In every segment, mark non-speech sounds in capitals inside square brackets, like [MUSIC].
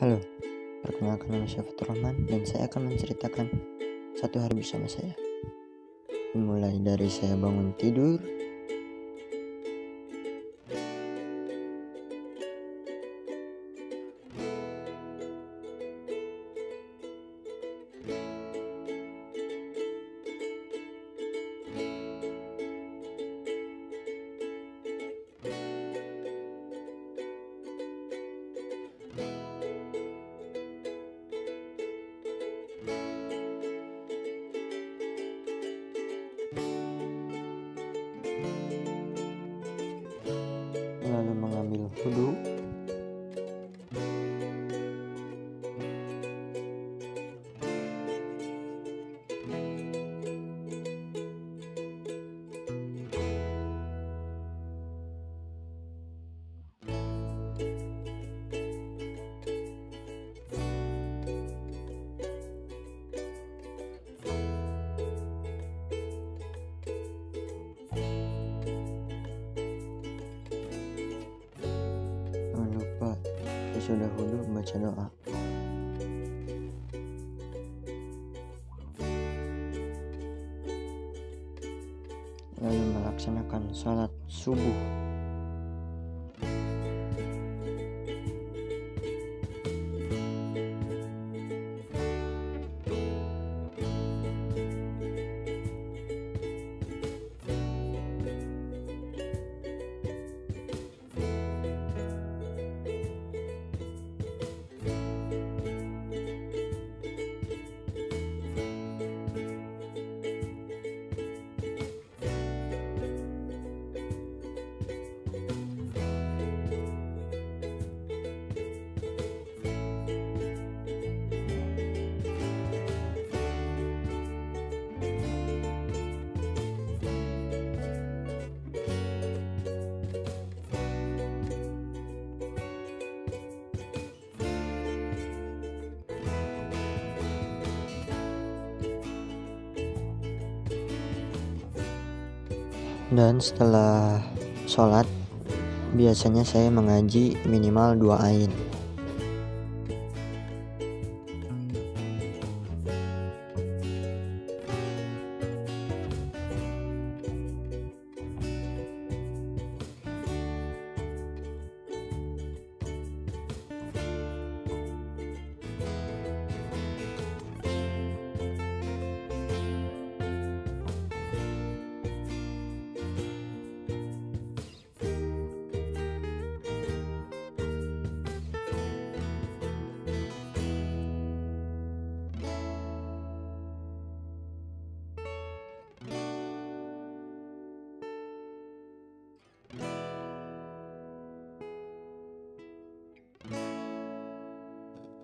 Halo, perkenalkan nama saya Fatur Rahman dan saya akan menceritakan satu hari bersama saya. Dimulai dari saya bangun tidur, sesudah wudhu baca doa. Lalu melaksanakan sholat subuh. Dan setelah sholat, biasanya saya mengaji minimal dua ain.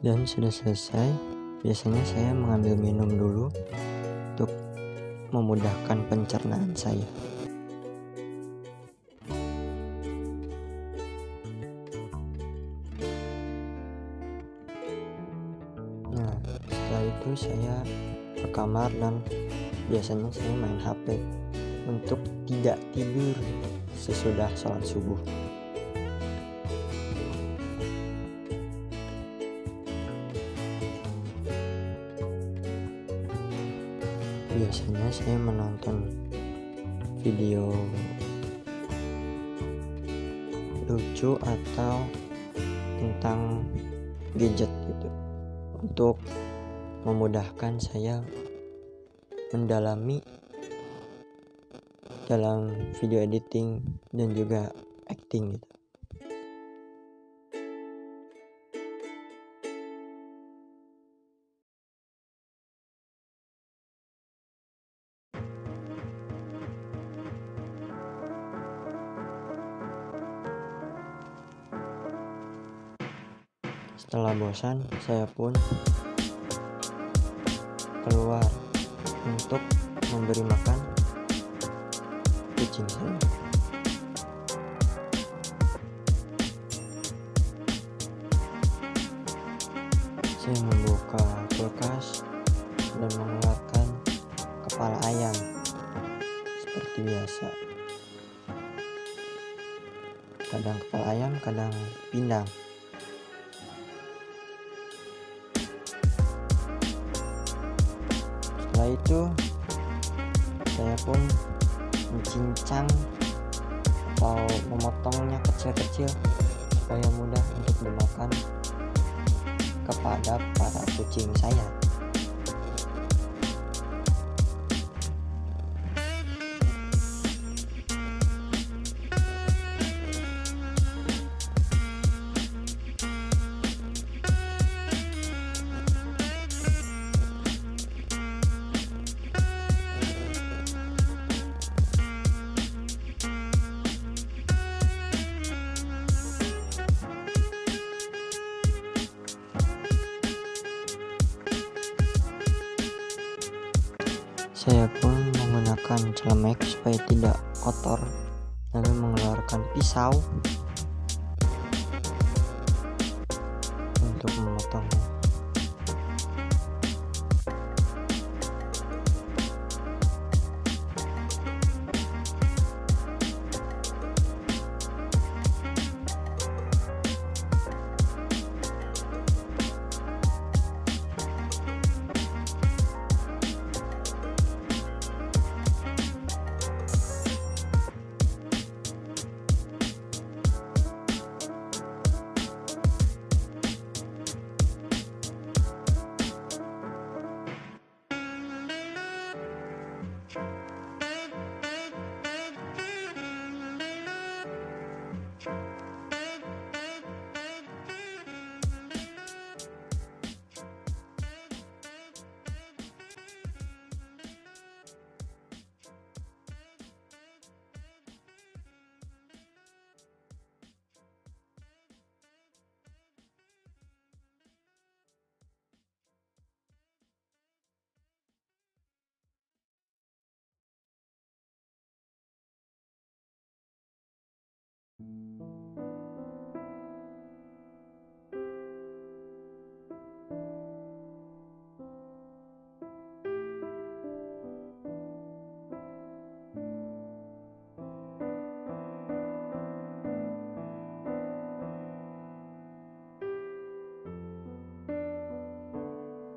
Dan sudah selesai, biasanya saya mengambil minum dulu untuk memudahkan pencernaan saya. Nah, setelah itu saya ke kamar dan biasanya saya main HP untuk tidak tidur sesudah sholat subuh. Biasanya saya menonton video lucu atau tentang gadget gitu untuk memudahkan saya mendalami dalam video editing dan juga acting gitu. Setelah bosan, saya pun keluar untuk memberi makan kucing saya. Saya membuka kulkas dan mengeluarkan kepala ayam seperti biasa. Kadang kepala ayam, kadang pindang. Kepada para kucing Saya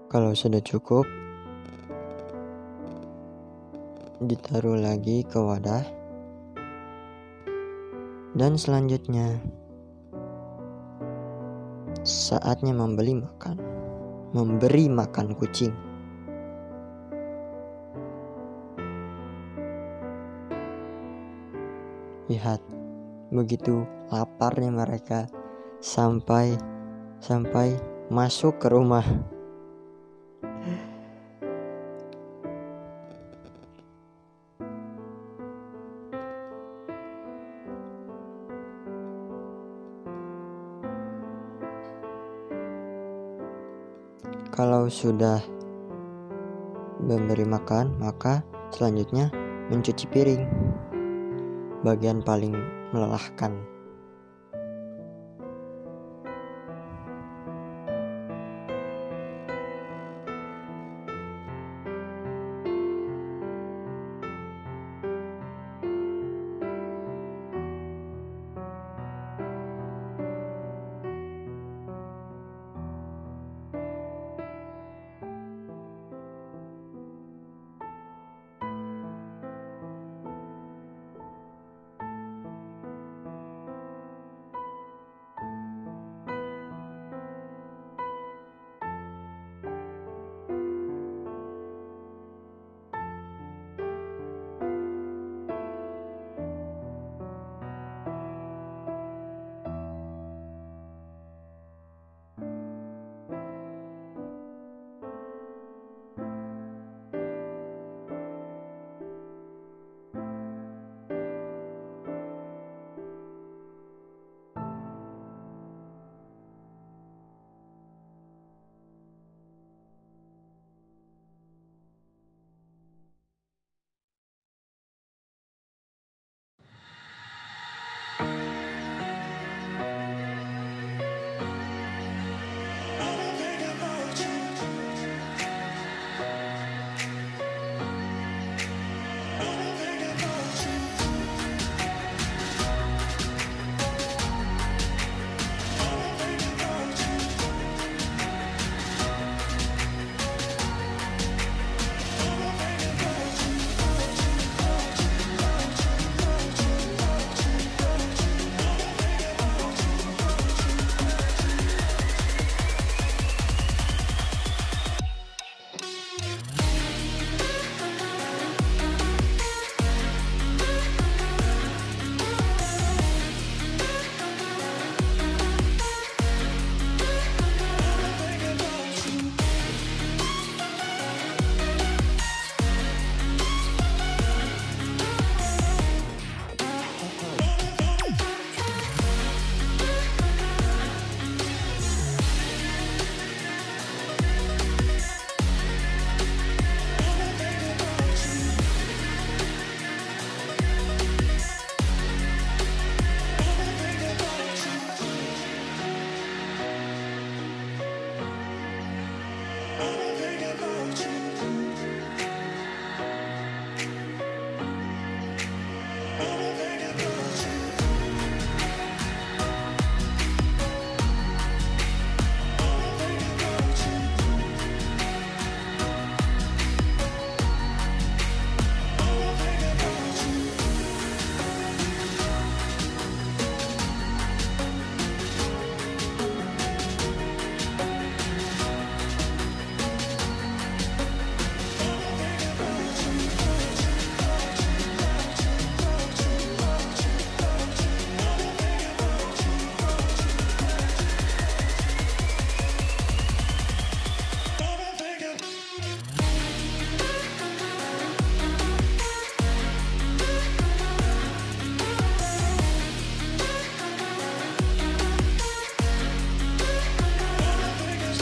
Kalau sudah cukup, ditaruh lagi ke wadah, dan selanjutnya saatnya membeli makan, memberi makan kucing. Lihat, begitu laparnya mereka sampai sampai masuk ke rumah. Kalau sudah memberi makan, maka selanjutnya mencuci piring. Bagian paling melelahkan.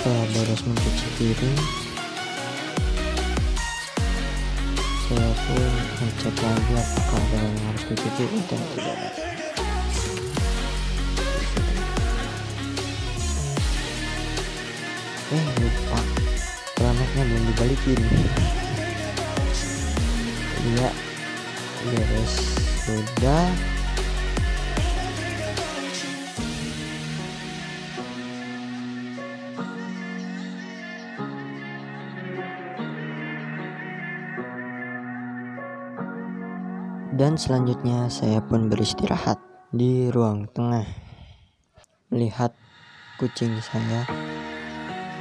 Setelah beres mencuci piring saya pun ngecek lagi apakah ada yang harus dicuci dan tidak eh lupa. Keramiknya belum dibalikin. Iya. Beres. Sudah dan selanjutnya saya pun beristirahat di ruang tengah. Melihat kucing saya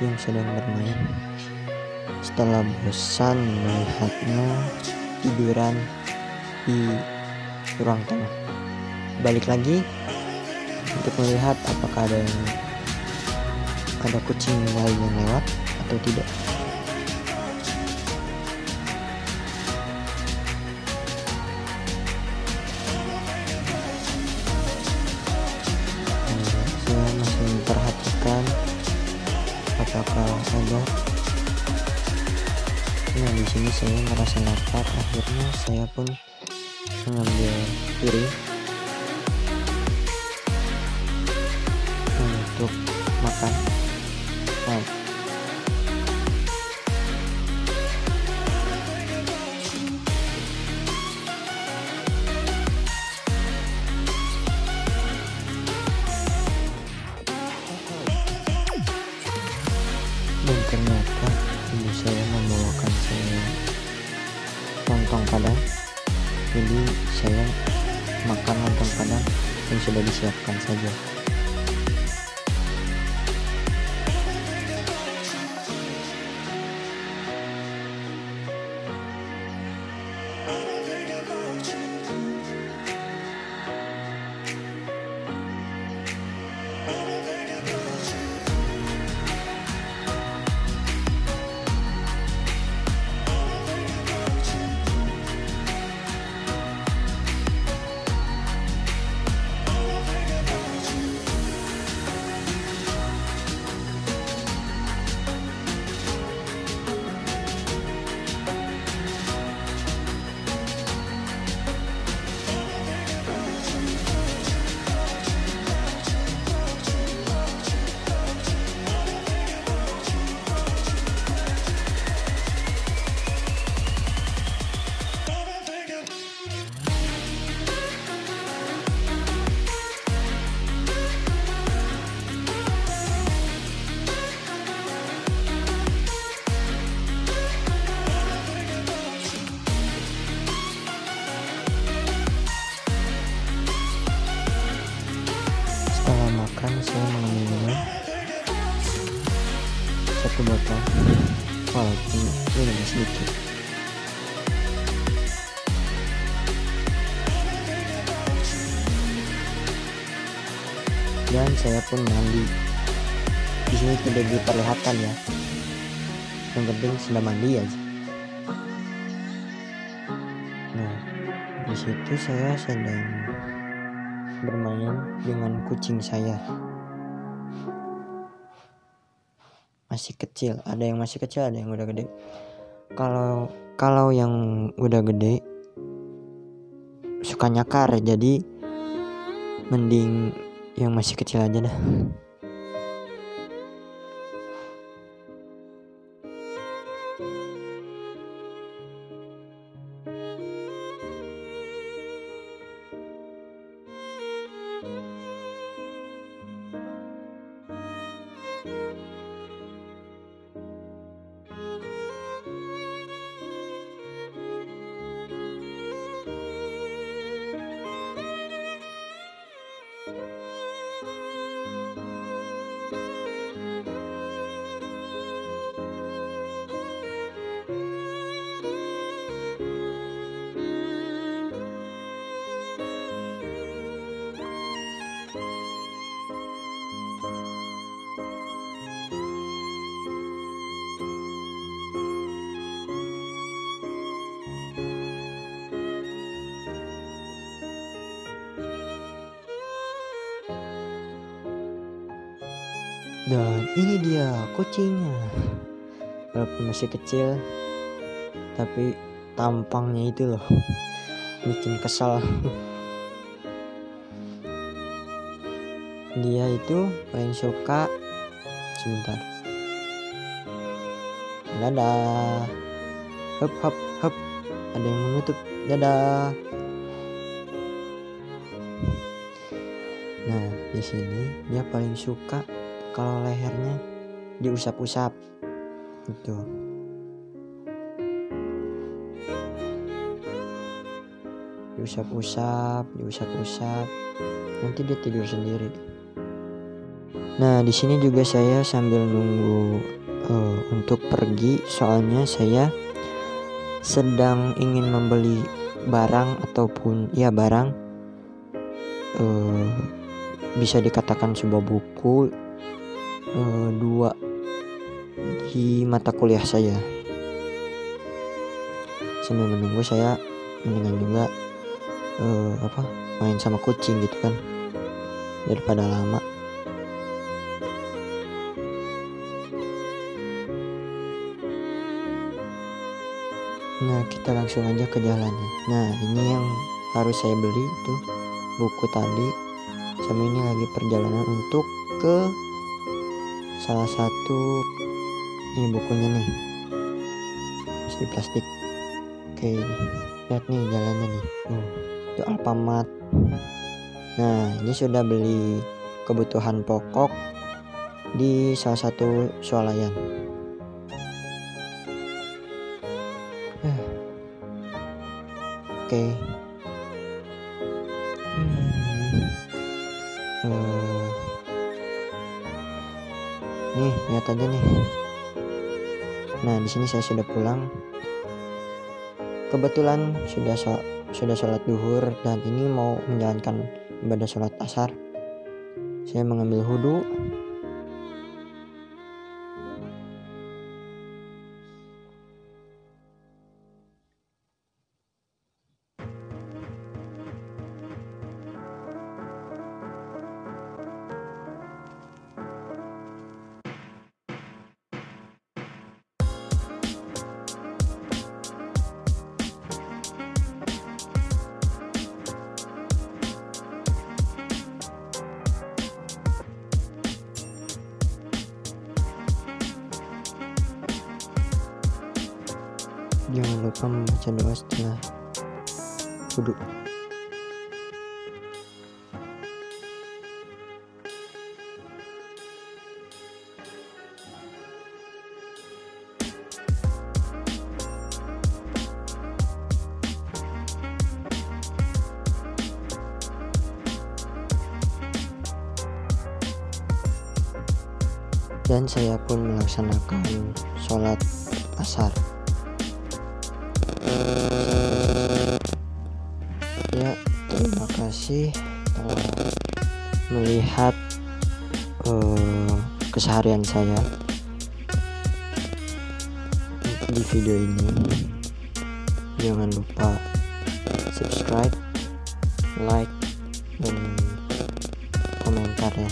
yang sedang bermain. Setelah bosan melihatnya tiduran di ruang tengah. Balik lagi untuk melihat apakah ada ada kucing lain yang lewat atau tidak saya pun mengambil piring untuk makan tidak diperlihatkan ya. Yang penting sudah mandi aja nah di situ saya sedang bermain dengan kucing saya. Masih kecil. Ada yang masih kecil ada yang udah gede. Kalau kalau yang udah gede suka nyakar. Jadi mending yang masih kecil aja dah dan ini dia kucingnya. Walaupun masih kecil tapi tampangnya itu loh. Bikin kesal [LAUGHS] dia itu paling suka sebentar. Dadah. Hop hop hop ada yang menutup. Dadah. Nah di sini dia paling suka kalau lehernya diusap-usap. Itu diusap-usap diusap-usap. Nanti dia tidur sendiri. Nah di sini juga saya sambil nunggu uh, untuk pergi. Soalnya saya sedang ingin membeli barang ataupun ya barang uh, bisa dikatakan sebuah buku uh, dua di mata kuliah saya. Sambil menunggu saya mendingan juga uh, apa main sama kucing gitu kan. Daripada lama. Nah kita langsung aja ke jalannya. Nah ini yang harus saya beli itu buku tadi. Sama ini lagi perjalanan untuk ke salah satu ini bukunya nih. Masih plastik. Kayak ini. Lihat nih jalannya nih. Oh itu Alfamart. Nah ini sudah beli kebutuhan pokok di salah satu swalayan. Oke. okay. Nih lihat aja nih. Nah di sini saya sudah pulang. Kebetulan sudah so sudah sholat duhur dan ini mau menjalankan ibadah sholat asar. Saya mengambil wudhu lupa membaca doa setelah wudhu dan saya pun melaksanakan sholat asar ya terima kasih telah melihat uh, keseharian saya di video ini. Jangan lupa subscribe like dan komentar ya.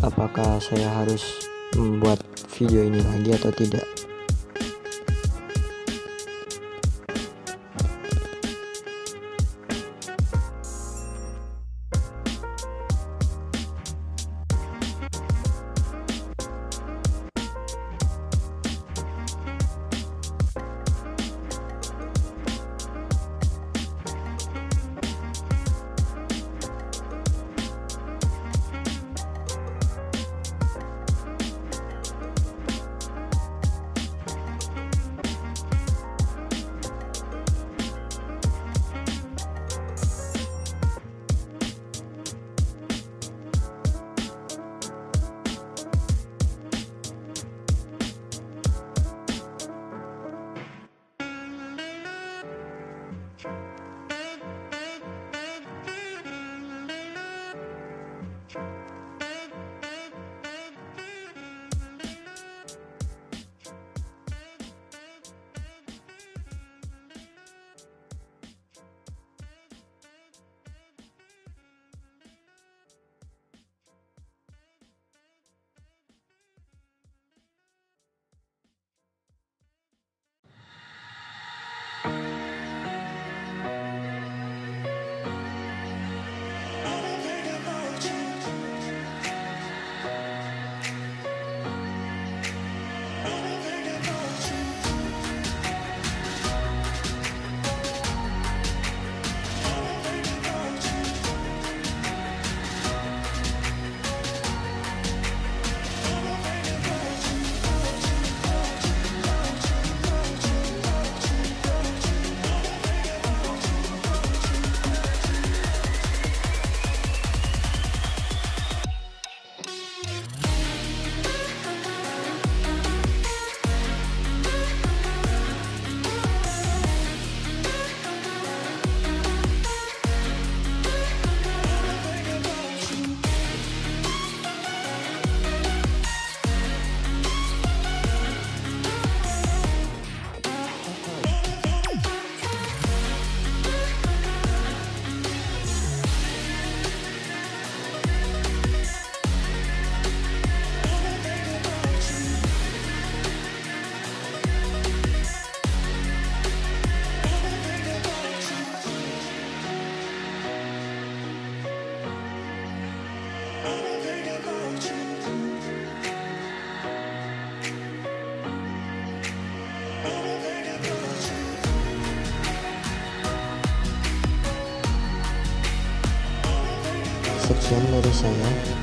Apakah saya harus membuat video ini lagi atau tidak Seigneur.